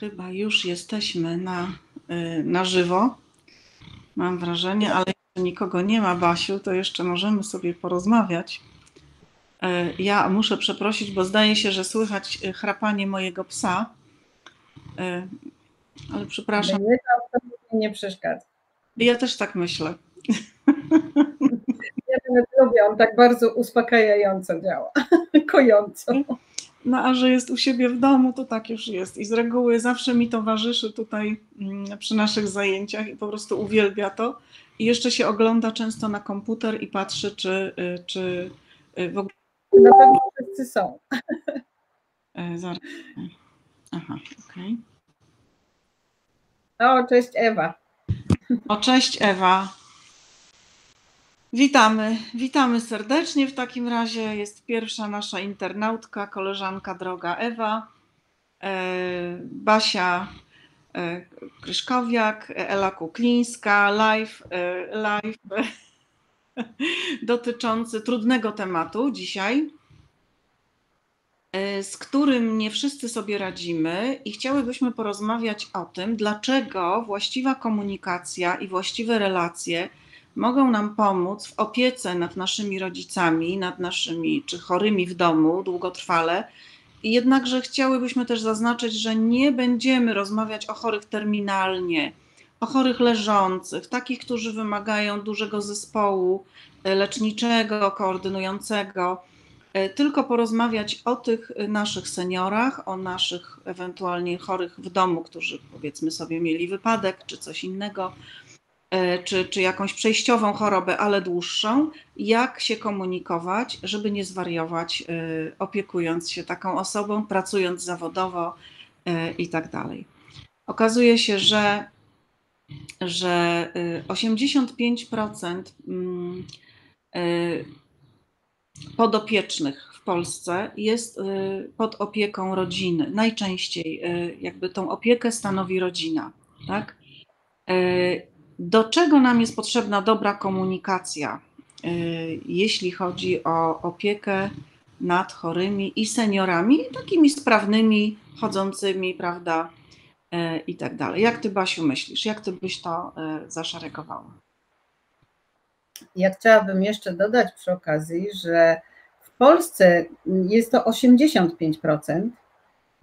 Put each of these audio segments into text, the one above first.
Chyba już jesteśmy na, y, na żywo. Mam wrażenie, ale jeszcze nikogo nie ma, Basiu, to jeszcze możemy sobie porozmawiać. Y, ja muszę przeprosić, bo zdaje się, że słychać y, chrapanie mojego psa. Ale przepraszam. Mnie to absolutnie nie przeszkadza. Ja też tak myślę. Ja nawet lubię, on tak bardzo uspokajająco działa, kojąco. No a że jest u siebie w domu, to tak już jest. I z reguły zawsze mi towarzyszy tutaj mm, przy naszych zajęciach i po prostu uwielbia to. I jeszcze się ogląda często na komputer i patrzy, czy, y, czy y, w ogóle. Na pewno wszyscy są. E, zaraz. Aha, okej. Okay. O, cześć Ewa. O, cześć Ewa. Witamy, witamy serdecznie. W takim razie jest pierwsza nasza internautka, koleżanka droga Ewa, e, Basia e, Kryszkowiak, Ela Kuklińska, live, e, live dotyczący trudnego tematu dzisiaj, z którym nie wszyscy sobie radzimy i chciałybyśmy porozmawiać o tym, dlaczego właściwa komunikacja i właściwe relacje mogą nam pomóc w opiece nad naszymi rodzicami, nad naszymi czy chorymi w domu długotrwale. Jednakże chciałybyśmy też zaznaczyć, że nie będziemy rozmawiać o chorych terminalnie, o chorych leżących, takich, którzy wymagają dużego zespołu e, leczniczego, koordynującego, e, tylko porozmawiać o tych naszych seniorach, o naszych ewentualnie chorych w domu, którzy powiedzmy sobie mieli wypadek czy coś innego, E, czy, czy jakąś przejściową chorobę, ale dłuższą, jak się komunikować, żeby nie zwariować, e, opiekując się taką osobą, pracując zawodowo e, i tak dalej. Okazuje się, że, że 85% mm, podopiecznych w Polsce jest pod opieką rodziny. Najczęściej jakby tą opiekę stanowi rodzina, tak? Do czego nam jest potrzebna dobra komunikacja, y, jeśli chodzi o opiekę nad chorymi i seniorami, takimi sprawnymi, chodzącymi, prawda, y, i tak dalej. Jak ty, Basiu, myślisz? Jak ty byś to y, zaszeregowała? Ja chciałabym jeszcze dodać przy okazji, że w Polsce jest to 85%,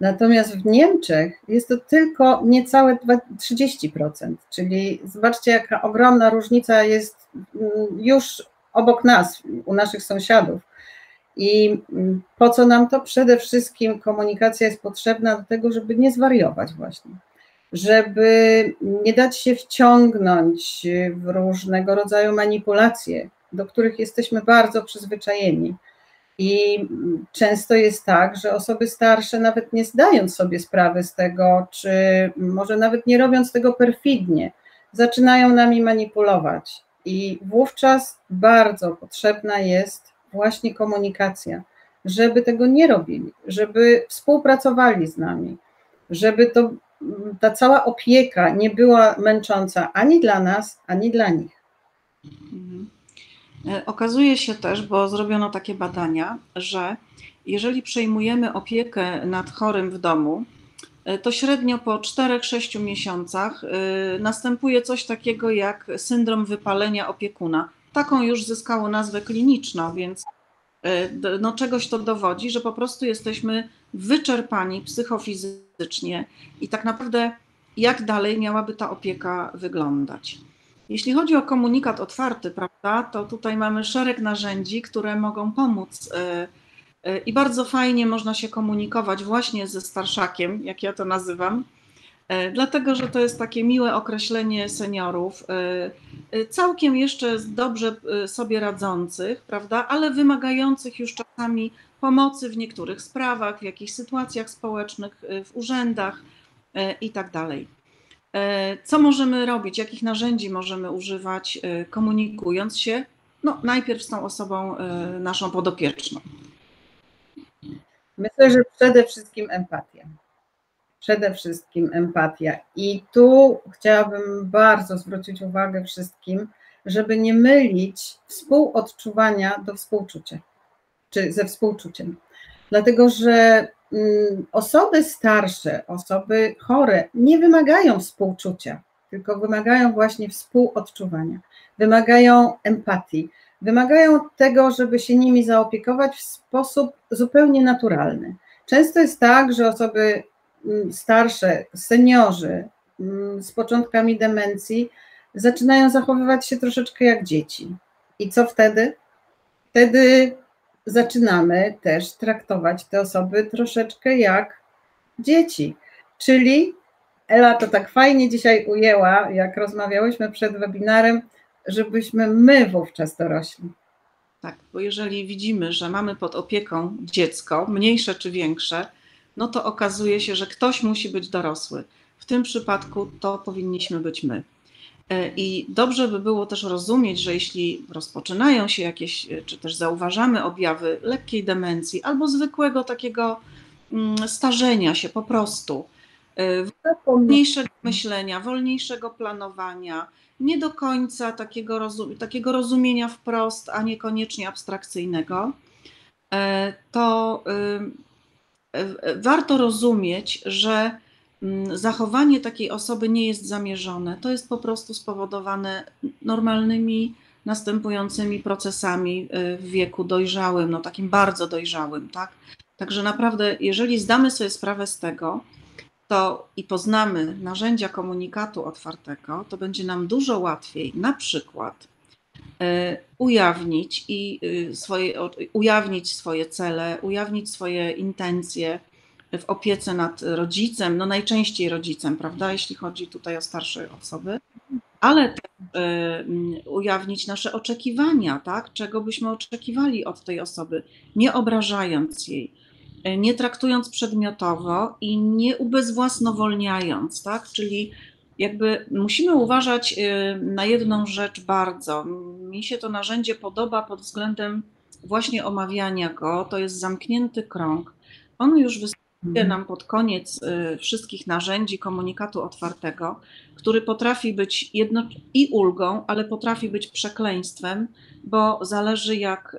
Natomiast w Niemczech jest to tylko niecałe 30%, czyli zobaczcie, jaka ogromna różnica jest mm, już obok nas, u naszych sąsiadów. I mm, po co nam to? Przede wszystkim komunikacja jest potrzebna do tego, żeby nie zwariować, właśnie, żeby nie dać się wciągnąć w różnego rodzaju manipulacje, do których jesteśmy bardzo przyzwyczajeni i często jest tak, że osoby starsze, nawet nie zdając sobie sprawy z tego, czy może nawet nie robiąc tego perfidnie, zaczynają nami manipulować. I wówczas bardzo potrzebna jest właśnie komunikacja, żeby tego nie robili, żeby współpracowali z nami, żeby to, ta cała opieka nie była męcząca ani dla nas, ani dla nich. E, okazuje się też, bo zrobiono takie badania, że jeżeli przejmujemy opiekę nad chorym w domu, e, to średnio po 4-6 miesiącach e, następuje coś takiego jak syndrom wypalenia opiekuna. Taką już zyskało nazwę kliniczną, więc no czegoś to dowodzi, że po prostu jesteśmy wyczerpani psychofizycznie i tak naprawdę jak dalej miałaby ta opieka wyglądać. Jeśli chodzi o komunikat otwarty, prawda, to tutaj mamy szereg narzędzi, które mogą pomóc. E, e, I bardzo fajnie można się komunikować właśnie ze starszakiem, jak ja to nazywam, e, dlatego że to jest takie miłe określenie seniorów, całkiem jeszcze dobrze sobie radzących, prawda, ale wymagających już czasami pomocy w niektórych sprawach, w jakichś sytuacjach społecznych, w urzędach i tak dalej. E, co możemy robić, jakich narzędzi możemy używać, e, komunikując się? No, najpierw z tą osobą e, naszą podopieczną. Myślę, że przede wszystkim empatia. Przede wszystkim empatia. I tu chciałabym bardzo zwrócić uwagę wszystkim, żeby nie mylić współodczuwania do współczucia, czy ze współczuciem. Dlatego, że osoby starsze, osoby chore nie wymagają współczucia, tylko wymagają właśnie współodczuwania, wymagają empatii, wymagają tego, żeby się nimi zaopiekować w sposób zupełnie naturalny. Często jest tak, że osoby mm, starsze, seniorzy mm, z początkami demencji zaczynają zachowywać się troszeczkę jak dzieci. I co wtedy? Wtedy zaczynamy też traktować te osoby troszeczkę jak dzieci. Czyli Ela to tak fajnie dzisiaj ujęła, jak rozmawiałyśmy przed webinarem, żebyśmy my wówczas dorośli. Tak, bo jeżeli widzimy, że mamy pod opieką dziecko, mniejsze czy większe, no to okazuje się, że ktoś musi być dorosły. W tym przypadku to powinniśmy być my. E, I dobrze by było też rozumieć, że jeśli rozpoczynają się jakieś, e, czy też zauważamy objawy lekkiej demencji albo zwykłego takiego mm, starzenia się po prostu, e, wolniejszego myślenia, wolniejszego planowania, nie do końca takiego, rozum takiego rozumienia wprost, a niekoniecznie abstrakcyjnego, to warto rozumieć, że zachowanie takiej osoby nie jest zamierzone. To jest po prostu spowodowane normalnymi, następującymi procesami y, w wieku dojrzałym, no takim bardzo dojrzałym, tak? Także naprawdę, jeżeli zdamy sobie sprawę z tego, to i poznamy narzędzia komunikatu otwartego, to będzie nam dużo łatwiej na przykład y, ujawnić i y, swoje, ujawnić swoje cele, ujawnić swoje intencje, w opiece nad rodzicem, no najczęściej rodzicem, prawda, jeśli chodzi tutaj o starsze osoby, ale też y, ujawnić nasze oczekiwania, tak, czego byśmy oczekiwali od tej osoby, nie obrażając jej, nie traktując przedmiotowo i nie ubezwłasnowolniając, tak, czyli jakby musimy uważać y, na jedną rzecz bardzo. Mi się to narzędzie podoba pod względem właśnie omawiania go, to jest zamknięty krąg. On już występuje. Nam pod koniec y, wszystkich narzędzi komunikatu otwartego, który potrafi być jedno i ulgą, ale potrafi być przekleństwem, bo zależy jak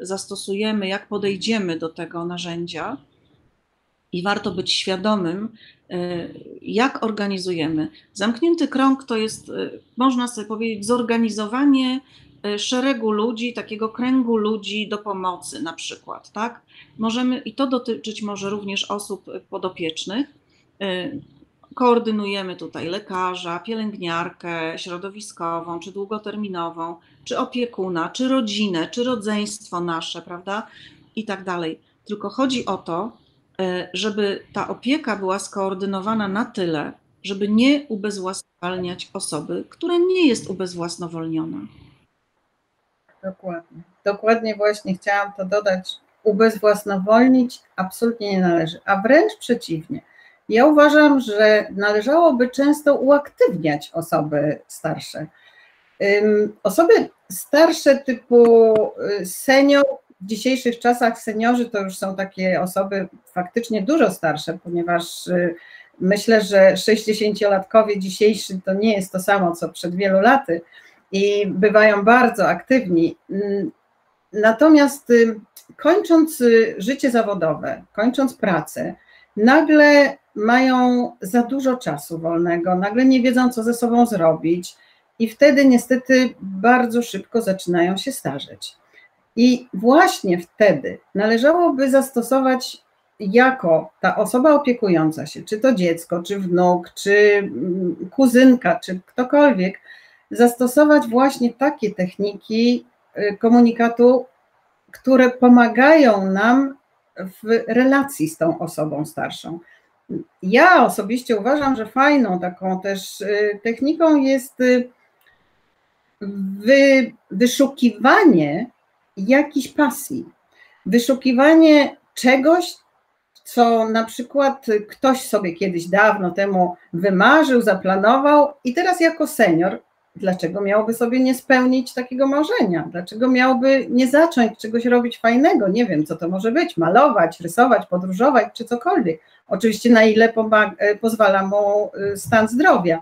y, zastosujemy, jak podejdziemy do tego narzędzia i warto być świadomym, y, jak organizujemy. Zamknięty krąg to jest, można sobie powiedzieć, zorganizowanie szeregu ludzi, takiego kręgu ludzi do pomocy na przykład, tak? Możemy, i to dotyczyć może również osób podopiecznych, y, koordynujemy tutaj lekarza, pielęgniarkę środowiskową, czy długoterminową, czy opiekuna, czy rodzinę, czy rodzeństwo nasze, prawda? I tak dalej. Tylko chodzi o to, y, żeby ta opieka była skoordynowana na tyle, żeby nie ubezwłasnowalniać osoby, która nie jest ubezwłasnowolniona. Dokładnie. Dokładnie właśnie chciałam to dodać. Ubezwłasnowolnić absolutnie nie należy, a wręcz przeciwnie. Ja uważam, że należałoby często uaktywniać osoby starsze. Osoby starsze typu y, senior, w dzisiejszych czasach seniorzy to już są takie osoby faktycznie dużo starsze, ponieważ y, myślę, że 60-latkowie dzisiejszy to nie jest to samo, co przed wielu laty i bywają bardzo aktywni. Mm, natomiast y, kończąc y, życie zawodowe, kończąc pracę, nagle mają za dużo czasu wolnego, nagle nie wiedzą, co ze sobą zrobić, i wtedy niestety bardzo szybko zaczynają się starzeć. I właśnie wtedy należałoby zastosować jako ta osoba opiekująca się, czy to dziecko, czy wnuk, czy mm, kuzynka, czy ktokolwiek, zastosować właśnie takie techniki y, komunikatu, które pomagają nam w relacji z tą osobą starszą. Ja osobiście uważam, że fajną taką też y, techniką jest y, wy, wyszukiwanie jakiejś pasji, wyszukiwanie czegoś, co na przykład ktoś sobie kiedyś dawno temu wymarzył, zaplanował i teraz jako senior dlaczego miałby sobie nie spełnić takiego marzenia? Dlaczego miałby nie zacząć czegoś robić fajnego? Nie wiem, co to może być, malować, rysować, podróżować czy cokolwiek. Oczywiście na ile e, pozwala mu e, stan zdrowia.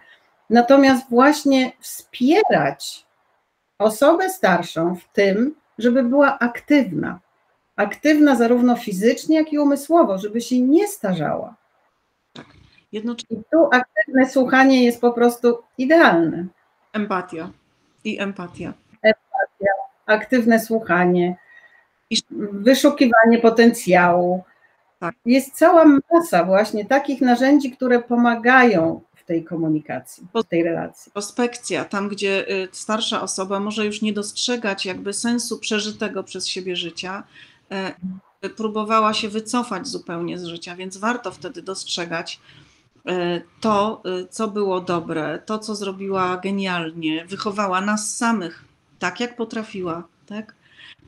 Natomiast właśnie wspierać osobę starszą w tym, żeby była aktywna, aktywna zarówno fizycznie, jak i umysłowo, żeby się nie starzała. Jednocześnie I tu aktywne słuchanie jest po prostu idealne. Empatia i empatia. Aktywne słuchanie, I- wyszukiwanie potencjału. Tak. Jest cała masa właśnie takich narzędzi, które pomagają w tej komunikacji, w tej relacji. Prospekcja, tam gdzie y, starsza osoba może już nie dostrzegać jakby sensu przeżytego przez siebie życia, e, próbowała się wycofać zupełnie z życia, więc warto wtedy dostrzegać to, y, co było dobre, to, co zrobiła genialnie, wychowała nas samych tak, jak potrafiła, tak?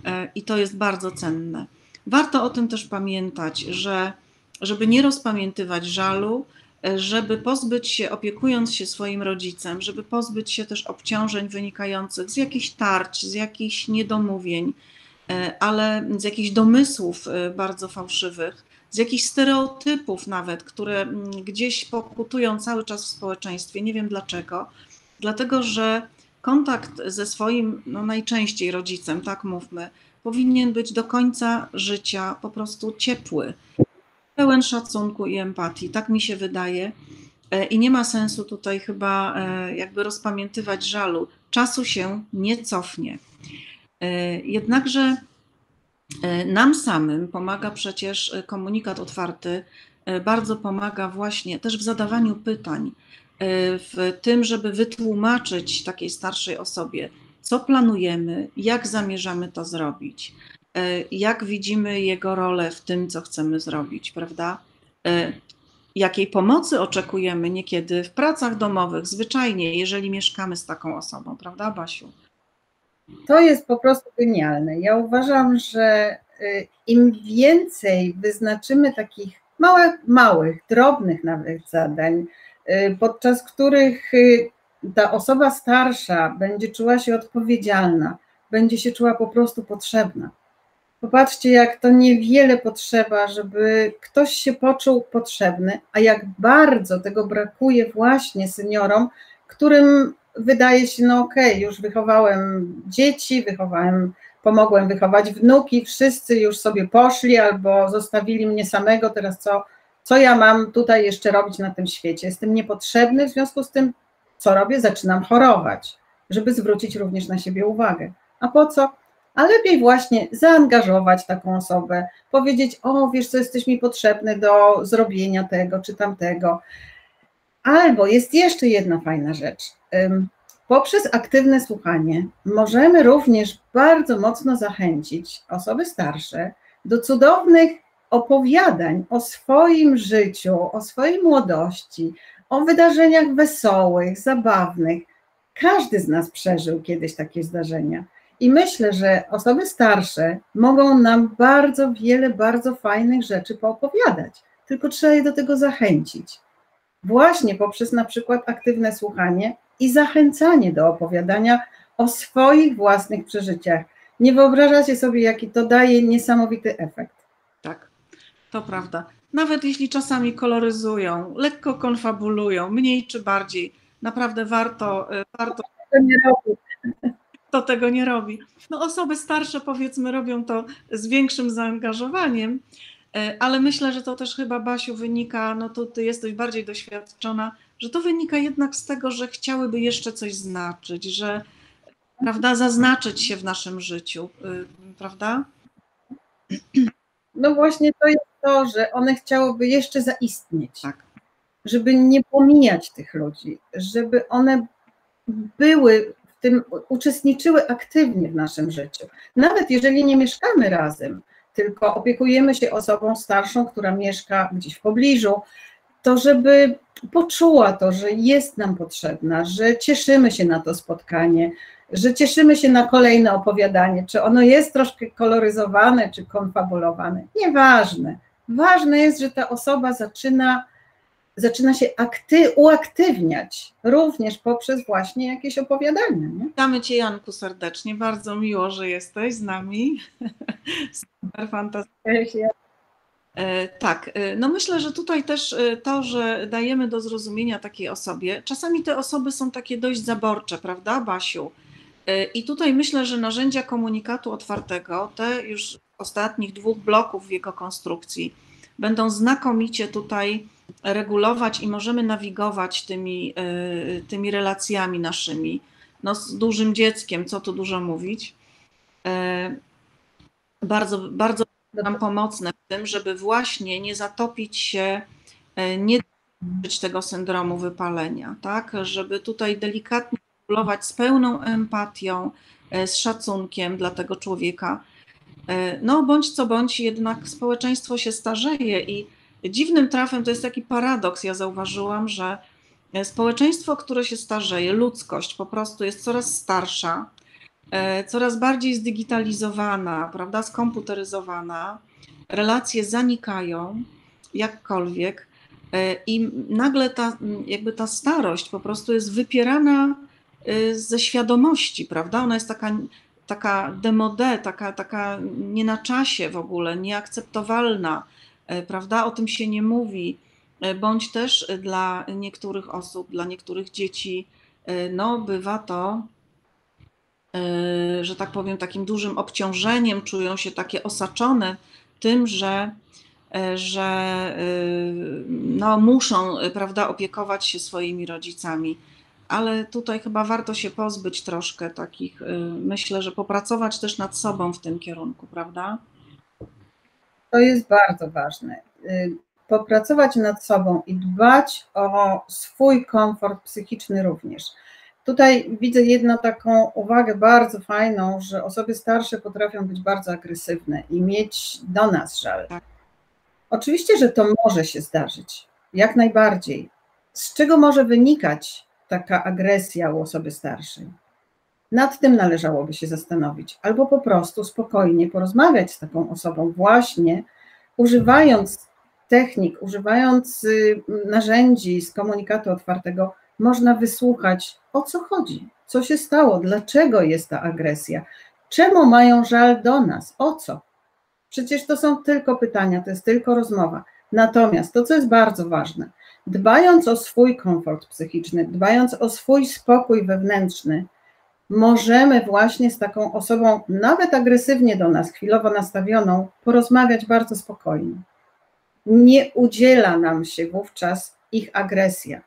E, I to jest bardzo cenne. Warto o tym też pamiętać, że żeby nie rozpamiętywać żalu, e, żeby pozbyć się, opiekując się swoim rodzicem, żeby pozbyć się też obciążeń wynikających z jakichś tarć, z jakichś niedomówień, e, ale z jakichś domysłów e, bardzo fałszywych, z jakichś stereotypów nawet, które mm, gdzieś pokutują cały czas w społeczeństwie. Nie wiem dlaczego. Dlatego, że kontakt ze swoim, no najczęściej rodzicem, tak mówmy, powinien być do końca życia po prostu ciepły, pełen szacunku i empatii. Tak mi się wydaje. E, I nie ma sensu tutaj chyba e, jakby rozpamiętywać żalu. Czasu się nie cofnie. E, Jednakże nam samym pomaga przecież e, komunikat otwarty, e, bardzo pomaga właśnie też w zadawaniu pytań, e, w tym, żeby wytłumaczyć takiej starszej osobie, co planujemy, jak zamierzamy to zrobić, e, jak widzimy jego rolę w tym, co chcemy zrobić, prawda? E, Jakiej pomocy oczekujemy niekiedy w pracach domowych, zwyczajnie, jeżeli mieszkamy z taką osobą, prawda, Basiu? To jest po prostu genialne. Ja uważam, że y, im więcej wyznaczymy takich małych, małych drobnych nawet zadań, y, podczas których y, ta osoba starsza będzie czuła się odpowiedzialna, będzie się czuła po prostu potrzebna. Popatrzcie, jak to niewiele potrzeba, żeby ktoś się poczuł potrzebny, a jak bardzo tego brakuje właśnie seniorom, którym wydaje się, no okej, okay, już wychowałem dzieci, wychowałem, pomogłem wychować wnuki, wszyscy już sobie poszli albo zostawili mnie samego, teraz co, co ja mam tutaj jeszcze robić na tym świecie? Jestem niepotrzebny, w związku z tym, co robię? Zaczynam chorować, żeby zwrócić również na siebie uwagę. A po co? A lepiej właśnie zaangażować taką osobę, powiedzieć: O, wiesz, co jesteś mi potrzebny do zrobienia tego czy tamtego. Albo jest jeszcze jedna fajna rzecz. Poprzez aktywne słuchanie możemy również bardzo mocno zachęcić osoby starsze do cudownych opowiadań o swoim życiu, o swojej młodości, o wydarzeniach wesołych, zabawnych. Każdy z nas przeżył kiedyś takie zdarzenia. I myślę, że osoby starsze mogą nam bardzo wiele, bardzo fajnych rzeczy poopowiadać, tylko trzeba je do tego zachęcić. Właśnie poprzez na przykład aktywne słuchanie i zachęcanie do opowiadania o swoich własnych przeżyciach. Nie wyobrażacie sobie, jaki to daje niesamowity efekt. Tak, to prawda. Nawet jeśli czasami koloryzują, lekko konfabulują, mniej czy bardziej, naprawdę warto. warto... To nie robi to tego nie robi. No osoby starsze powiedzmy robią to z większym zaangażowaniem, ale myślę, że to też chyba Basiu wynika, no to ty jesteś bardziej doświadczona, że to wynika jednak z tego, że chciałyby jeszcze coś znaczyć, że prawda, zaznaczyć się w naszym życiu, prawda? No właśnie to jest to, że one chciałyby jeszcze zaistnieć. Tak. Żeby nie pomijać tych ludzi, żeby one były tym uczestniczyły aktywnie w naszym życiu. Nawet jeżeli nie mieszkamy razem, tylko opiekujemy się osobą starszą, która mieszka gdzieś w pobliżu, to żeby poczuła to, że jest nam potrzebna, że cieszymy się na to spotkanie, że cieszymy się na kolejne opowiadanie, czy ono jest troszkę koloryzowane, czy konfabulowane. Nieważne. Ważne jest, że ta osoba zaczyna zaczyna się akty, uaktywniać również poprzez właśnie jakieś opowiadania. Nie? Witamy Cię Janku serdecznie, bardzo miło, że jesteś z nami. Super fantastycznie. Tak, no myślę, że tutaj też to, że dajemy do zrozumienia takiej osobie, czasami te osoby są takie dość zaborcze, prawda, Basiu? I tutaj myślę, że narzędzia komunikatu otwartego, te już ostatnich dwóch bloków w jego konstrukcji będą znakomicie tutaj regulować i możemy nawigować tymi, y, tymi relacjami naszymi. No, z dużym dzieckiem, co tu dużo mówić. Y, bardzo, bardzo nam pomocne w tym, żeby właśnie nie zatopić się, y, nie dotyczyć tego syndromu wypalenia, tak? Żeby tutaj delikatnie regulować z pełną empatią, z szacunkiem dla tego człowieka. No, bądź co bądź, jednak społeczeństwo się starzeje i dziwnym trafem to jest taki paradoks. Ja zauważyłam, że społeczeństwo, które się starzeje, ludzkość po prostu jest coraz starsza, e, coraz bardziej zdigitalizowana, prawda, skomputeryzowana, relacje zanikają jakkolwiek e, i nagle ta, jakby ta starość po prostu jest wypierana e, ze świadomości, prawda? Ona jest taka, taka demode, taka, taka nie na czasie w ogóle, nieakceptowalna E, prawda? O tym się nie mówi, e, bądź też dla niektórych osób, dla niektórych dzieci, e, no bywa to, że tak powiem, takim dużym obciążeniem, czują się takie osaczone tym, że, że no, muszą, prawda, opiekować się swoimi rodzicami. Ale tutaj chyba warto się pozbyć troszkę takich, myślę, że popracować też nad sobą w tym kierunku, prawda? To jest bardzo ważne. Y, popracować nad sobą i dbać o swój komfort psychiczny również. Tutaj widzę jedną taką uwagę bardzo fajną, że osoby starsze potrafią być bardzo agresywne i mieć do nas żal. Tak. Oczywiście, że to może się zdarzyć, jak najbardziej. Z czego może wynikać taka agresja u osoby starszej? Nad tym należałoby się zastanowić, albo po prostu spokojnie porozmawiać z taką osobą, właśnie używając technik, używając y, narzędzi z komunikatu otwartego, można wysłuchać, o co chodzi, co się stało, dlaczego jest ta agresja, czemu mają żal do nas, o co. Przecież to są tylko pytania, to jest tylko rozmowa. Natomiast to, co jest bardzo ważne, dbając o swój komfort psychiczny, dbając o swój spokój wewnętrzny, możemy właśnie z taką osobą, nawet agresywnie do nas, chwilowo nastawioną, porozmawiać bardzo spokojnie. Nie udziela nam się wówczas ich agresja,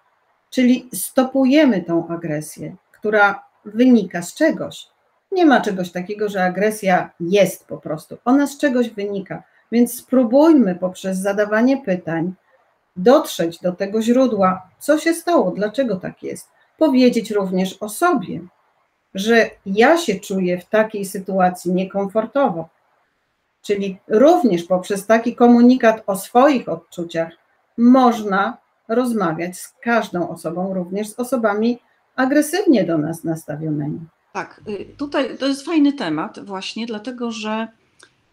czyli stopujemy tą agresję, która wynika z czegoś. Nie ma czegoś takiego, że agresja jest po prostu, ona z czegoś wynika. Więc spróbujmy poprzez zadawanie pytań dotrzeć do tego źródła, co się stało, dlaczego tak jest. Powiedzieć również o sobie, że ja się czuję w takiej sytuacji niekomfortowo. Czyli również poprzez taki komunikat o swoich odczuciach można rozmawiać z każdą osobą, również z osobami agresywnie do nas nastawionymi. Tak, y, tutaj to jest fajny temat właśnie, dlatego że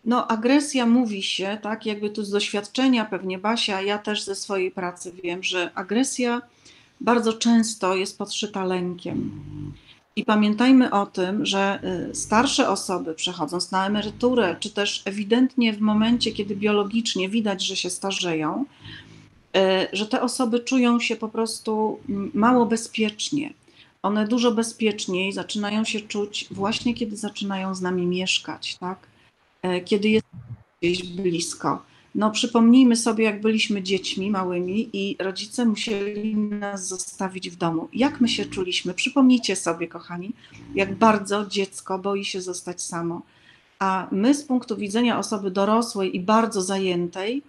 no, agresja mówi się, tak, jakby tu z doświadczenia pewnie Basia, ja też ze swojej pracy wiem, że agresja bardzo często jest podszyta lękiem. I pamiętajmy o tym, że y, starsze osoby przechodząc na emeryturę, czy też ewidentnie w momencie, kiedy biologicznie widać, że się starzeją, y, że te osoby czują się po prostu mało bezpiecznie. One dużo bezpieczniej zaczynają się czuć właśnie, kiedy zaczynają z nami mieszkać, tak? Y, kiedy jest gdzieś blisko. No, przypomnijmy sobie, jak byliśmy dziećmi małymi i rodzice musieli nas zostawić w domu. Jak my się czuliśmy? Przypomnijcie sobie, kochani, jak bardzo dziecko boi się zostać samo. A my z punktu widzenia osoby dorosłej i bardzo zajętej,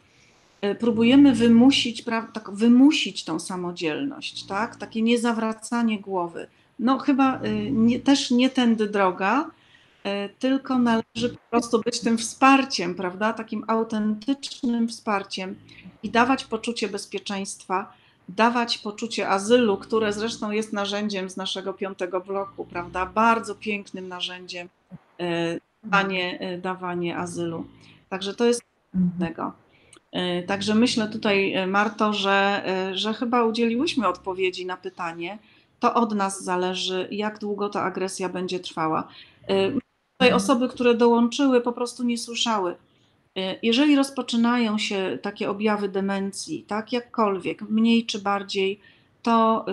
e, próbujemy wymusić, tak, wymusić tą samodzielność, tak? takie niezawracanie głowy. No chyba y, nie, też nie tędy droga, tylko należy po prostu być tym wsparciem, prawda? Takim autentycznym wsparciem i dawać poczucie bezpieczeństwa, dawać poczucie azylu, które zresztą jest narzędziem z naszego piątego bloku, prawda? Bardzo pięknym narzędziem e, dawanie, e, dawanie azylu. Także to jest tego. Także myślę tutaj, Marto, że, że chyba udzieliłyśmy odpowiedzi na pytanie. To od nas zależy, jak długo ta agresja będzie trwała. Tutaj osoby, które dołączyły, po prostu nie słyszały. E, jeżeli rozpoczynają się takie objawy demencji, tak jakkolwiek, mniej czy bardziej, to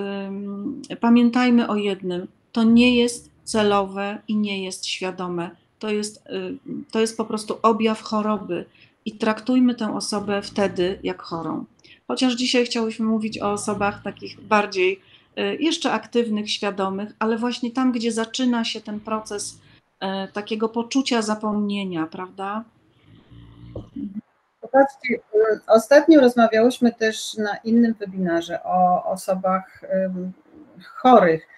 pamiętajmy o jednym: to nie jest celowe i nie jest świadome. to jest, y, to jest po prostu objaw choroby i traktujmy tę osobę wtedy jak chorą. Chociaż dzisiaj chciałyśmy mówić o osobach takich bardziej y, jeszcze aktywnych, świadomych, ale właśnie tam, gdzie zaczyna się ten proces takiego poczucia zapomnienia, prawda? Popatrzcie, ostatnio rozmawiałyśmy też na innym webinarze o osobach chorych.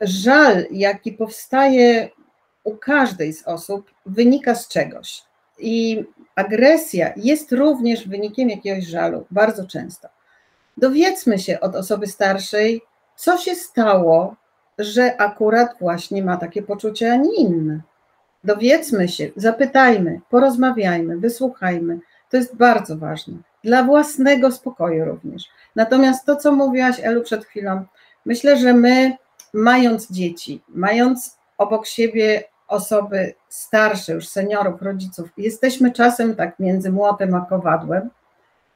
Żal, jaki powstaje u każdej z osób, wynika z czegoś. I agresja jest również wynikiem jakiegoś żalu, bardzo często. Dowiedzmy się od osoby starszej, co się stało, że akurat właśnie ma takie poczucie, a nie inne. Dowiedzmy się, zapytajmy, porozmawiajmy, wysłuchajmy. To jest bardzo ważne. Dla własnego spokoju również. Natomiast to, co mówiłaś, Elu, przed chwilą, myślę, że my, mając dzieci, mając obok siebie osoby starsze, już seniorów, rodziców, jesteśmy czasem tak między młotem a kowadłem,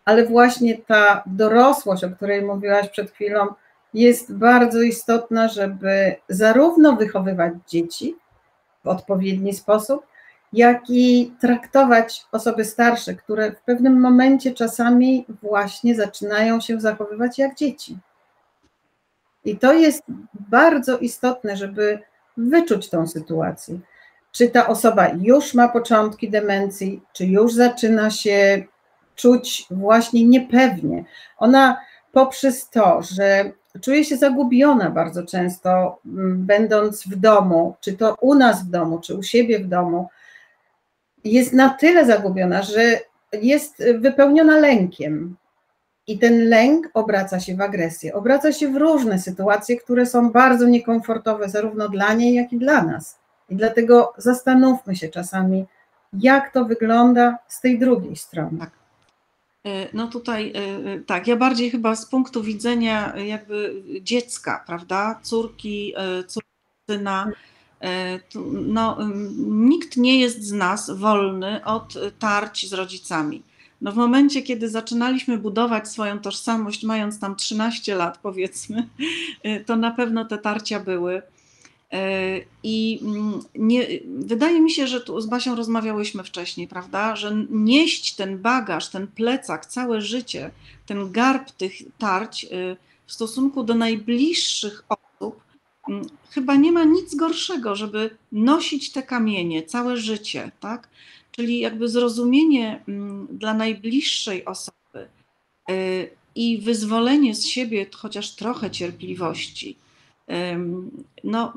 ale właśnie ta dorosłość, o której mówiłaś przed chwilą, jest bardzo istotna, żeby zarówno wychowywać dzieci w odpowiedni sposób, jak i traktować osoby starsze, które w pewnym momencie czasami właśnie zaczynają się zachowywać jak dzieci. I to jest bardzo istotne, żeby wyczuć tą sytuację. Czy ta osoba już ma początki demencji, czy już zaczyna się czuć właśnie niepewnie. Ona poprzez to, że czuje się zagubiona bardzo często, będąc w domu, czy to u nas w domu, czy u siebie w domu, jest na tyle zagubiona, że jest wypełniona lękiem. I ten lęk obraca się w agresję, obraca się w różne sytuacje, które są bardzo niekomfortowe zarówno dla niej, jak i dla nas. I dlatego zastanówmy się czasami, jak to wygląda z tej drugiej strony. E, no tutaj e, tak, ja bardziej chyba z punktu widzenia jakby dziecka, prawda, córki, e, córki syna, no, nikt nie jest z nas wolny od tarć z rodzicami. No w momencie, kiedy zaczynaliśmy budować swoją tożsamość, mając tam 13 lat, powiedzmy, to na pewno te tarcia były. I mm, nie, wydaje mi się, że tu z Basią rozmawiałyśmy wcześniej, prawda, że nieść ten bagaż, ten plecak, całe życie, ten garb tych tarć w stosunku do najbliższych osób, mm, chyba nie ma nic gorszego, żeby nosić te kamienie całe życie, tak? Czyli jakby zrozumienie mm, dla najbliższej osoby y, i wyzwolenie z siebie chociaż trochę cierpliwości. No,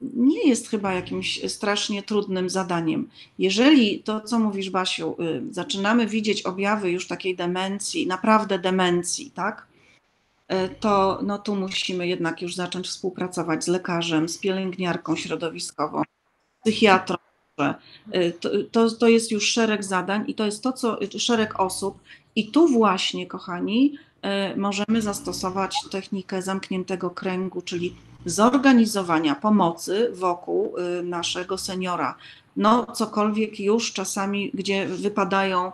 nie jest chyba jakimś strasznie trudnym zadaniem. Jeżeli to, co mówisz, Basiu, y, zaczynamy widzieć objawy już takiej demencji, naprawdę demencji, tak? Y, to no, tu musimy jednak już zacząć współpracować z lekarzem, z pielęgniarką środowiskową, psychiatrą, Y, to, to, to jest już szereg zadań i to jest to, co szereg osób. I tu właśnie, kochani, możemy zastosować technikę zamkniętego kręgu, czyli zorganizowania pomocy wokół y, naszego seniora. No, cokolwiek już czasami, gdzie wypadają,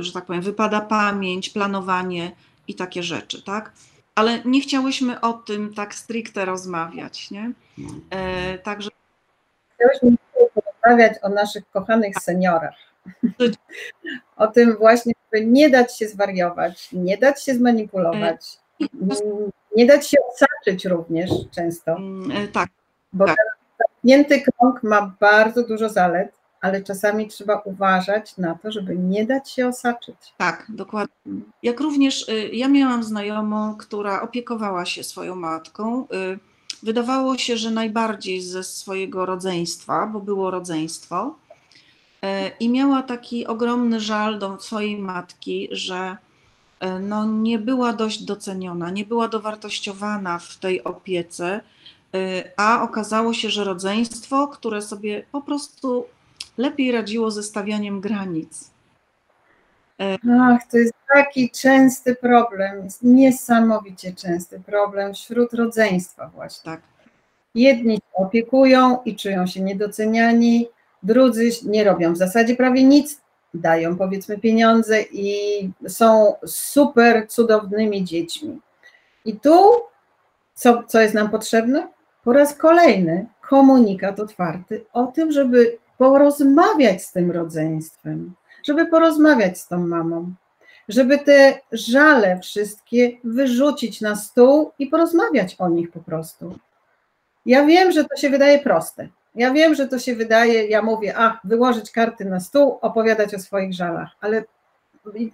że tak powiem, wypada pamięć, planowanie i takie rzeczy, tak? Ale nie chciałyśmy o tym tak stricte rozmawiać, nie? Także. Chciałyśmy porozmawiać o naszych kochanych seniorach. o tym właśnie, nie dać się zwariować, nie dać się zmanipulować, nie dać się osaczyć również często. Mm, e, tak. Bo tak. ten zamknięty krąg ma bardzo dużo zalet, ale czasami trzeba uważać na to, żeby nie dać się osaczyć. Tak, dokładnie. Jak również y, ja miałam znajomą, która opiekowała się swoją matką. Y, Wydawało się, że najbardziej ze swojego rodzeństwa, bo było rodzeństwo, i miała taki ogromny żal do swojej matki, że e, no, nie była dość doceniona, nie była dowartościowana w tej opiece, e, a okazało się, że rodzeństwo, które sobie po prostu lepiej radziło ze stawianiem granic. Ach, to jest taki częsty problem, jest niesamowicie częsty problem wśród rodzeństwa właśnie. Tak. Jedni się opiekują i czują się niedoceniani, drudzy nie robią w zasadzie prawie nic, dają powiedzmy pieniądze i są super cudownymi dziećmi. I tu, co, co jest nam potrzebne? Po raz kolejny komunikat otwarty o tym, żeby porozmawiać z tym rodzeństwem, żeby porozmawiać z tą mamą, żeby te żale wszystkie wyrzucić na stół i porozmawiać o nich po prostu. Ja wiem, że to się wydaje proste. Ja wiem, że to się wydaje, ja mówię, a wyłożyć karty na stół, opowiadać o swoich żalach, ale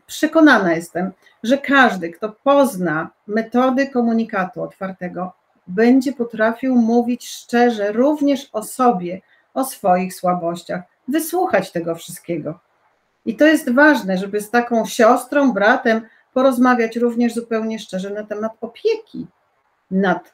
przekonana jestem, że każdy, kto pozna metody komunikatu otwartego, będzie potrafił mówić szczerze również o sobie, o swoich słabościach, wysłuchać tego wszystkiego. I to jest ważne, żeby z taką siostrą, bratem porozmawiać również zupełnie szczerze na temat opieki nad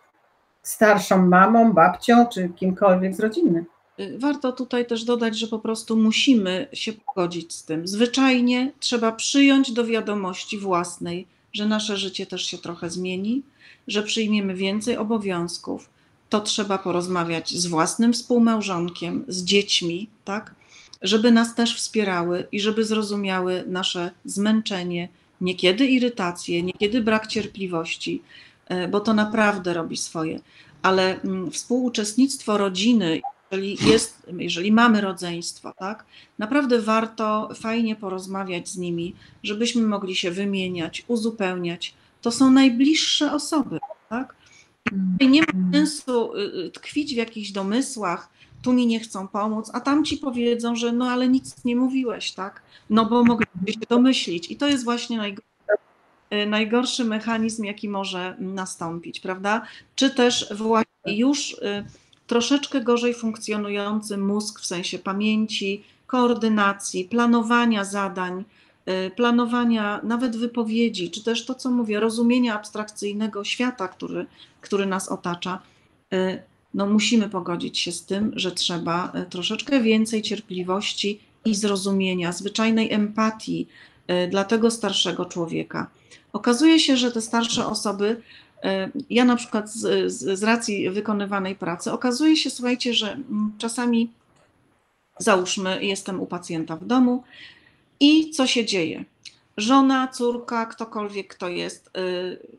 starszą mamą, babcią czy kimkolwiek z rodziny. Y, warto tutaj też dodać, że po prostu musimy się pogodzić z tym. Zwyczajnie trzeba przyjąć do wiadomości własnej, że nasze życie też się trochę zmieni, że przyjmiemy więcej obowiązków. To trzeba porozmawiać z własnym współmałżonkiem, z dziećmi, tak? Żeby nas też wspierały i żeby zrozumiały nasze zmęczenie, niekiedy irytację, niekiedy brak cierpliwości, bo to naprawdę robi swoje. Ale mm, współuczestnictwo rodziny, jeżeli, jest, jeżeli mamy rodzeństwo, tak, naprawdę warto fajnie porozmawiać z nimi, żebyśmy mogli się wymieniać, uzupełniać. To są najbliższe osoby, tak? I nie ma mm. sensu y, y, tkwić w jakichś domysłach, tu mi nie chcą pomóc, a tam ci powiedzą, że no ale nic nie mówiłeś, tak? No bo mogliby się domyślić. I to jest właśnie najgorszy, y, najgorszy mechanizm, jaki może nastąpić, prawda? Czy też właśnie już troszeczkę gorzej funkcjonujący mózg w sensie pamięci, koordynacji, planowania zadań, y, planowania nawet wypowiedzi, czy też to, co mówię, rozumienia abstrakcyjnego świata, który, który nas otacza. Y, no, musimy pogodzić się z tym, że trzeba y, troszeczkę więcej cierpliwości i zrozumienia, zwyczajnej empatii dla tego starszego człowieka. Okazuje się, że te starsze osoby E, ja na przykład z, z, racji wykonywanej pracy okazuje się, słuchajcie, że mm, czasami załóżmy, jestem u pacjenta w domu i co się dzieje? Żona, córka, ktokolwiek kto jest, e,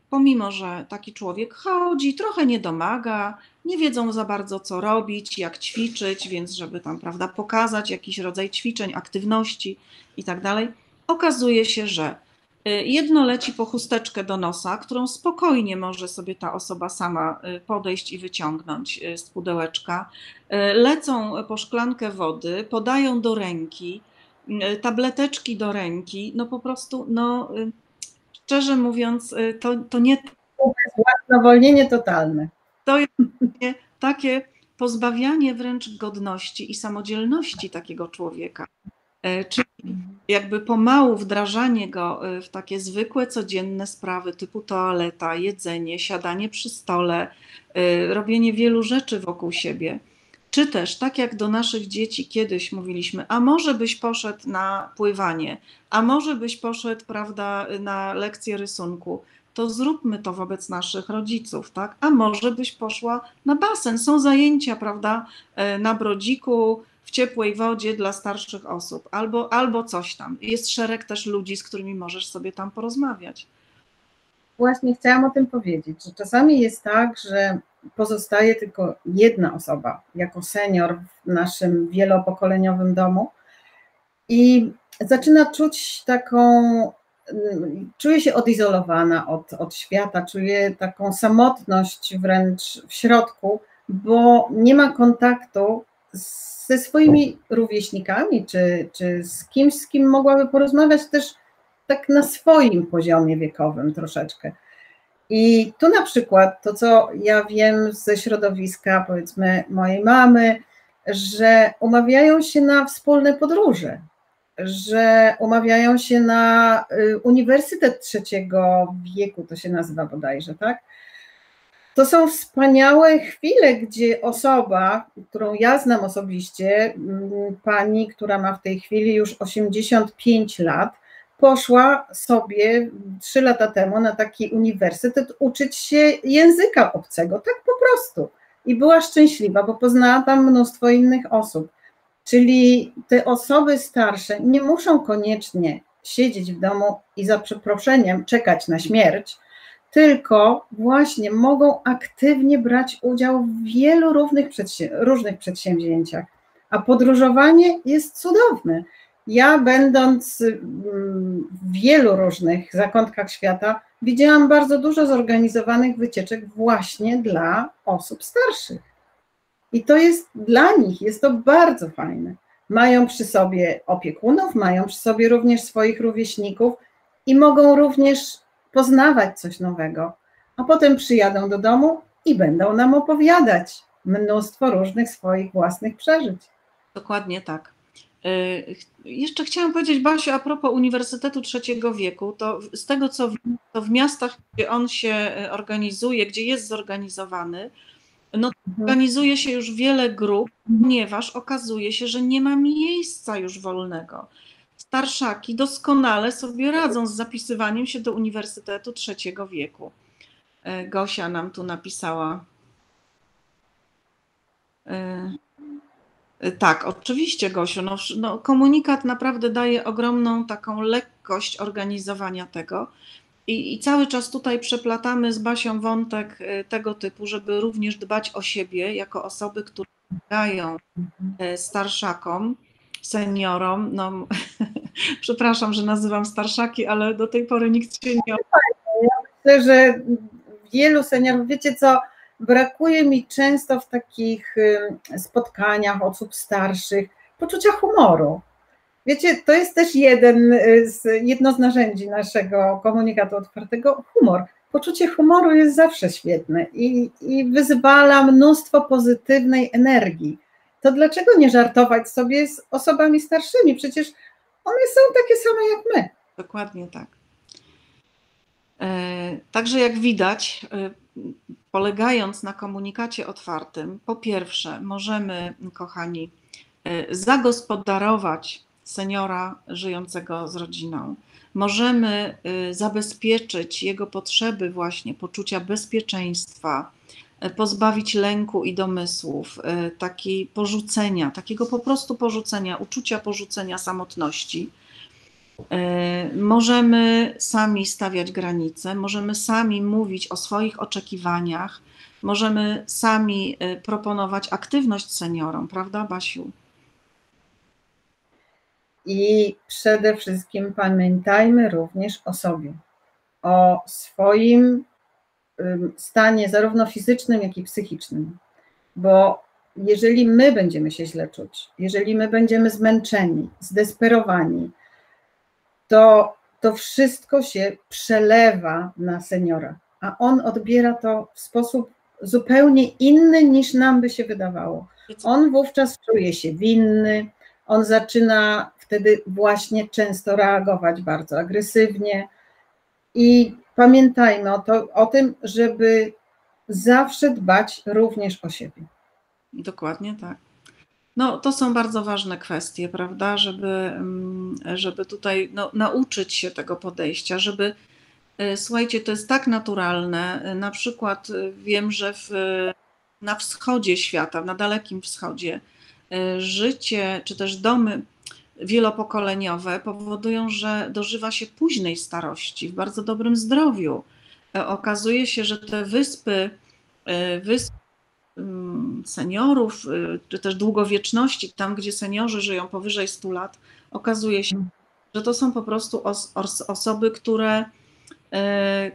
pomimo że taki człowiek chodzi, trochę nie domaga, nie wiedzą za bardzo co robić, jak ćwiczyć, więc żeby tam, prawda, pokazać jakiś rodzaj ćwiczeń, aktywności i tak dalej, okazuje się, że jedno leci po chusteczkę do nosa, którą spokojnie może sobie ta osoba sama y, podejść i wyciągnąć y, z pudełeczka. Lecą po szklankę wody, podają do ręki, tableteczki do ręki. No po prostu, no szczerze mówiąc, to, to nie. To jest własnowolnienie totalne. To jest takie pozbawianie wręcz godności i samodzielności takiego człowieka. Czyli jakby pomału wdrażanie go e, w takie zwykłe, codzienne sprawy typu toaleta, jedzenie, siadanie przy stole, e, robienie wielu rzeczy wokół siebie. Czy też, tak jak do naszych dzieci kiedyś mówiliśmy, a może byś poszedł na pływanie, a może byś poszedł, prawda, na lekcję rysunku, to zróbmy to wobec naszych rodziców, tak? A może byś poszła na basen. Są zajęcia, prawda, na brodziku, w ciepłej wodzie dla starszych osób, albo, albo coś tam. Jest szereg też ludzi, z którymi możesz sobie tam porozmawiać. Właśnie chciałam o tym powiedzieć, że czasami jest tak, że pozostaje tylko jedna osoba jako senior w naszym wielopokoleniowym domu i zaczyna czuć taką, czuje się odizolowana od, od świata, czuje taką samotność wręcz w środku, bo nie ma kontaktu ze swoimi rówieśnikami, czy, czy z kimś, z kim mogłaby porozmawiać też tak na swoim poziomie wiekowym troszeczkę. I tu na przykład to, co ja wiem ze środowiska, powiedzmy, mojej mamy, że umawiają się na wspólne podróże, że umawiają się na y, Uniwersytet Trzeciego Wieku, to się nazywa bodajże, tak? To są wspaniałe chwile, gdzie osoba, którą ja znam osobiście, mm, pani, która ma w tej chwili już 85 lat, poszła sobie trzy lata temu na taki uniwersytet uczyć się języka obcego, tak po prostu. I była szczęśliwa, bo poznała tam mnóstwo innych osób. Czyli te osoby starsze nie muszą koniecznie siedzieć w domu i za przeproszeniem czekać na śmierć, tylko właśnie mogą aktywnie brać udział w wielu różnych, różnych przedsięwzięciach. A podróżowanie jest cudowne. Ja, będąc mm, w wielu różnych zakątkach świata, widziałam bardzo dużo zorganizowanych wycieczek właśnie dla osób starszych. I to jest dla nich, jest to bardzo fajne. Mają przy sobie opiekunów, mają przy sobie również swoich rówieśników i mogą również poznawać coś nowego. A potem przyjadą do domu i będą nam opowiadać mnóstwo różnych swoich własnych przeżyć. Dokładnie tak. Y, jeszcze chciałam powiedzieć, Basiu, a propos Uniwersytetu Trzeciego Wieku, to z tego, co w, to w miastach, gdzie on się y, organizuje, gdzie jest zorganizowany, no mhm. organizuje się już wiele grup, ponieważ okazuje się, że nie ma miejsca już wolnego. Starszaki doskonale sobie radzą z zapisywaniem się do Uniwersytetu Trzeciego Wieku. Y, Gosia nam tu napisała. Tak, oczywiście, Gosiu. No, no, komunikat naprawdę daje ogromną taką lekkość organizowania tego. I, I, cały czas tutaj przeplatamy z Basią wątek tego typu, żeby również dbać o siebie jako osoby, które y, starszakom, seniorom. No, przepraszam, że nazywam starszaki, ale do tej pory nikt się nie. Myślę, że wielu seniorów, wiecie co, brakuje mi często w takich spotkaniach osób starszych poczucia humoru. Wiecie, to jest też jeden z, jedno z narzędzi naszego komunikatu otwartego humor. Poczucie humoru jest zawsze świetne i, i wyzwala mnóstwo pozytywnej energii. To dlaczego nie żartować sobie z osobami starszymi? Przecież one są takie same jak my. Dokładnie tak. E, także jak widać, e, polegając na komunikacie otwartym, po pierwsze, możemy, kochani, e, zagospodarować seniora żyjącego z rodziną. Możemy zabezpieczyć jego potrzeby, właśnie poczucia bezpieczeństwa, pozbawić lęku i domysłów, takiej porzucenia, takiego po prostu porzucenia, uczucia porzucenia samotności E, możemy sami stawiać granice, możemy sami mówić o swoich oczekiwaniach, możemy sami e, proponować aktywność seniorom, prawda, Basiu? I przede wszystkim pamiętajmy również o sobie, o swoim stanie, zarówno fizycznym, jak i psychicznym. Bo jeżeli my będziemy się źle czuć, jeżeli my będziemy zmęczeni, zdesperowani, to to wszystko się przelewa na seniora, a on odbiera to w sposób zupełnie inny niż nam by się wydawało. On wówczas czuje się winny, on zaczyna wtedy właśnie często reagować bardzo agresywnie. I pamiętajmy o, to, o tym, żeby zawsze dbać również o siebie. Dokładnie tak. No, to są bardzo ważne kwestie, prawda, żeby, mm, żeby tutaj no, nauczyć się tego podejścia, żeby y, słuchajcie, to jest tak naturalne. Na przykład y, wiem, że w, na wschodzie świata, na dalekim wschodzie, y, życie czy też domy wielopokoleniowe powodują, że dożywa się późnej starości, w bardzo dobrym zdrowiu. E, okazuje się, że te wyspy, wyspy Mm, seniorów, y, czy też długowieczności, tam gdzie seniorzy żyją powyżej 100 lat, okazuje się, że to są po prostu os os osoby, które,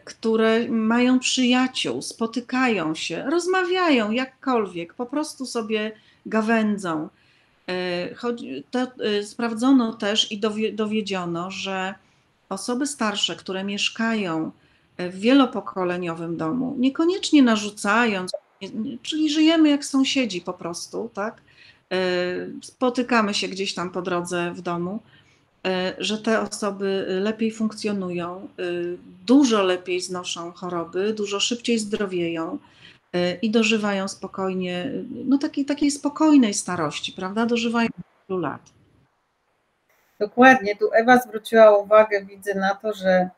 które mają przyjaciół, spotykają się, rozmawiają jakkolwiek, po prostu sobie gawędzą. Y, to sprawdzono też i dowiedziono, że osoby starsze, które mieszkają w wielopokoleniowym domu, niekoniecznie narzucając Czyli żyjemy jak sąsiedzi po prostu, tak? Spotykamy się gdzieś tam po drodze w domu, że te osoby lepiej funkcjonują, dużo lepiej znoszą choroby, dużo szybciej zdrowieją i dożywają spokojnie, no takiej, takiej spokojnej starości, prawda? Dożywają wielu lat. Dokładnie. Tu Ewa zwróciła uwagę, widzę na to, że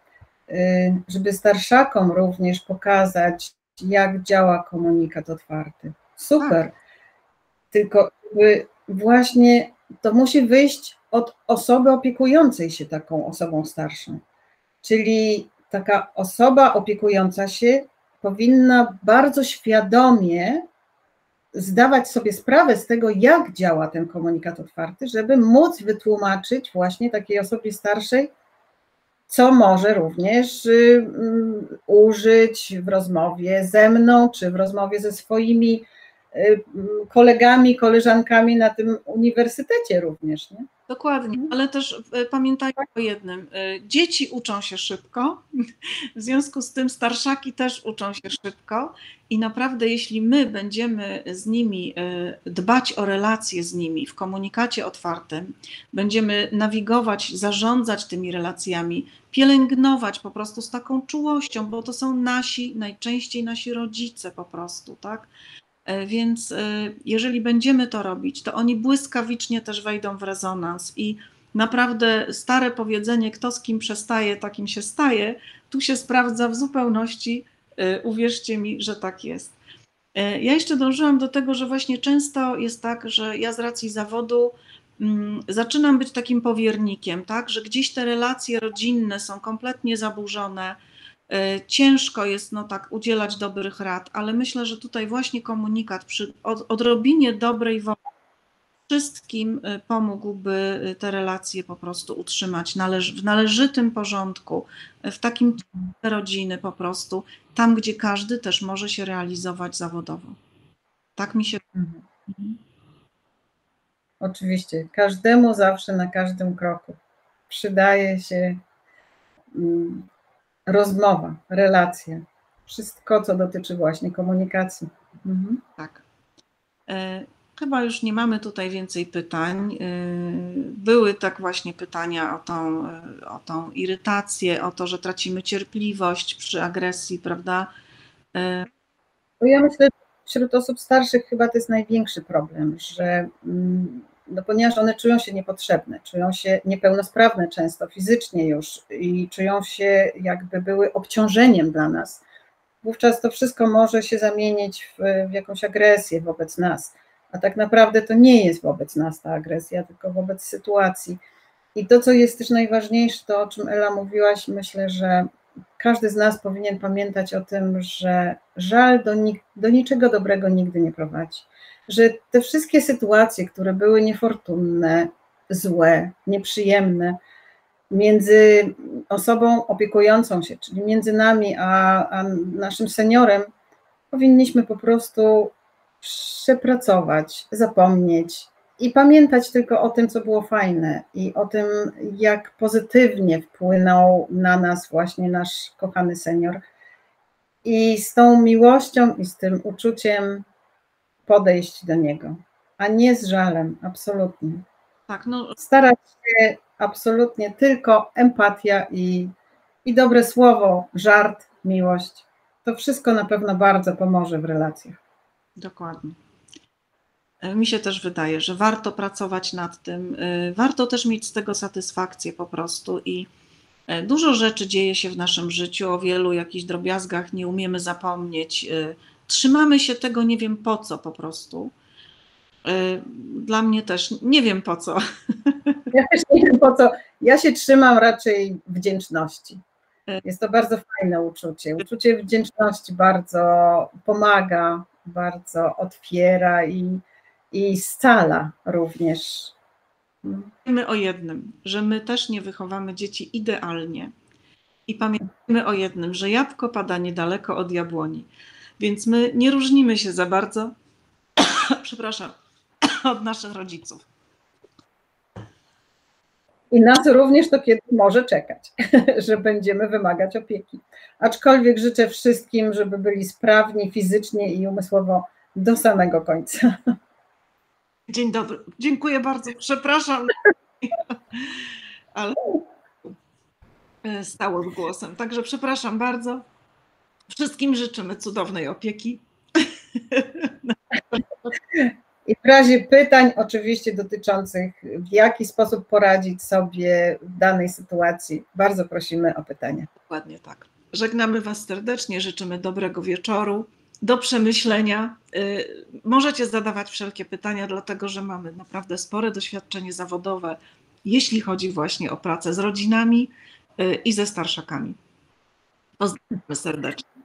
żeby starszakom również pokazać, jak działa komunikat otwarty. Super. Tak. Tylko właśnie to musi wyjść od osoby opiekującej się taką osobą starszą. Czyli taka osoba opiekująca się powinna bardzo świadomie zdawać sobie sprawę z tego, jak działa ten komunikat otwarty, żeby móc wytłumaczyć właśnie takiej osobie starszej, co może również y, mm, użyć w rozmowie ze mną, czy w rozmowie ze swoimi kolegami, koleżankami na tym uniwersytecie również. Nie? Dokładnie, Mhm. ale też e, pamiętajmy o jednym. e, Dzieci uczą się szybko, w związku z tym starszaki też uczą się szybko i naprawdę jeśli my będziemy z nimi dbać o relacje z nimi w komunikacie otwartym, będziemy nawigować, zarządzać tymi relacjami, pielęgnować po prostu z taką czułością, bo to są nasi, najczęściej nasi rodzice po prostu, tak? E, Więc e, jeżeli będziemy to robić, to oni błyskawicznie też wejdą w rezonans i naprawdę stare powiedzenie, kto z kim przestaje, takim się staje, tu się sprawdza w zupełności. E, Uwierzcie mi, że tak jest. Ja jeszcze dążyłam do tego, że właśnie często jest tak, że ja z racji zawodu mm, zaczynam być takim powiernikiem, tak, że gdzieś te relacje rodzinne są kompletnie zaburzone, Ciężko jest no tak udzielać dobrych rad, ale myślę, że tutaj właśnie komunikat przy od- odrobinie dobrej woli wszystkim e, pomógłby e, te relacje po prostu utrzymać należ- w należytym porządku, e, w takim rodziny po prostu, tam gdzie każdy też może się realizować zawodowo. Tak mi się. Mhm. Oczywiście, każdemu zawsze na każdym kroku przydaje się mm, rozmowa, relacja, wszystko, co dotyczy właśnie komunikacji. Mhm. Tak. E, Chyba już nie mamy tutaj więcej pytań. E, Były tak właśnie pytania o tą, e, o tą irytację, o to, że tracimy cierpliwość przy agresji, prawda? Bo ja myślę, że wśród osób starszych chyba to jest największy problem, że mm, no ponieważ one czują się niepotrzebne, czują się niepełnosprawne często fizycznie już i czują się jakby były obciążeniem dla nas, wówczas to wszystko może się zamienić w, w jakąś agresję wobec nas. A tak naprawdę to nie jest wobec nas ta agresja, tylko wobec sytuacji. I to, co jest też najważniejsze, to o czym Ela mówiłaś, myślę, że każdy z nas powinien pamiętać o tym, że żal do, do niczego dobrego nigdy nie prowadzi. Że te wszystkie sytuacje, które były niefortunne, złe, nieprzyjemne, między osobą opiekującą się, czyli między nami a, a naszym seniorem, powinniśmy po prostu przepracować, zapomnieć i pamiętać tylko o tym, co było fajne i o tym, jak pozytywnie wpłynął na nas właśnie nasz kochany senior. I z tą miłością i z tym uczuciem podejść do niego, a nie z żalem, absolutnie. tak, no Starać się absolutnie tylko empatia i, i dobre słowo, żart, miłość. To wszystko na pewno bardzo pomoże w relacjach. Dokładnie. E, Mi się też wydaje, że warto pracować nad tym, y, warto też mieć z tego satysfakcję po prostu i e, dużo rzeczy dzieje się w naszym życiu, o wielu jakichś drobiazgach nie umiemy zapomnieć. Y, Trzymamy się tego nie wiem po co po prostu. Y, Dla mnie też nie wiem po co. Ja też nie wiem po co. Ja się trzymam raczej wdzięczności. Jest to bardzo fajne uczucie. Uczucie wdzięczności bardzo pomaga, bardzo otwiera i, i scala również. Pamiętajmy o jednym, że my też nie wychowamy dzieci idealnie. I pamiętajmy o jednym, że jabłko pada niedaleko od jabłoni. Więc my nie różnimy się za bardzo, przepraszam, od naszych rodziców. I nas również to kiedy może czekać, że będziemy wymagać opieki. Aczkolwiek życzę wszystkim, żeby byli sprawni fizycznie i umysłowo do samego końca. Dzień dobry. Dziękuję bardzo. Przepraszam. Ale e, stałym głosem. Także przepraszam bardzo. Wszystkim życzymy cudownej opieki. I w razie pytań, oczywiście dotyczących, w jaki sposób poradzić sobie w danej sytuacji, bardzo prosimy o pytania. Dokładnie tak. Żegnamy Was serdecznie, życzymy dobrego wieczoru, do przemyślenia. Y, Możecie zadawać wszelkie pytania, dlatego że mamy naprawdę spore doświadczenie zawodowe, jeśli chodzi właśnie o pracę z rodzinami y, i ze starszakami. Pozdrawiamy serdecznie.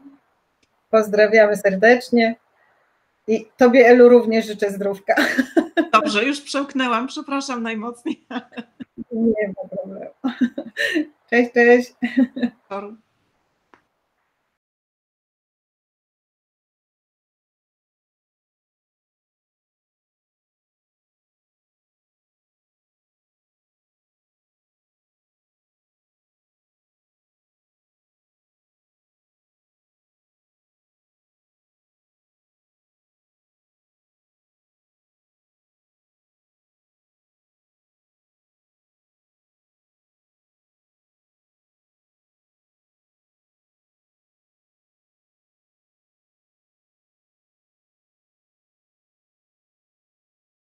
Pozdrawiamy serdecznie. I Tobie, Elu, również życzę zdrówka. Dobrze, już przełknęłam, przepraszam najmocniej. Nie ma problemu. Cześć, cześć.